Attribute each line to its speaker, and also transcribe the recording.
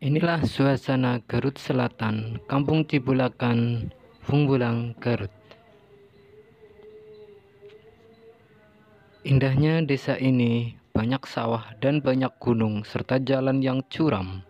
Speaker 1: Inilah suasana Garut Selatan, Kampung Cibulakan, Bungbulang, Garut. Indahnya desa ini banyak sawah dan banyak gunung serta jalan yang curam.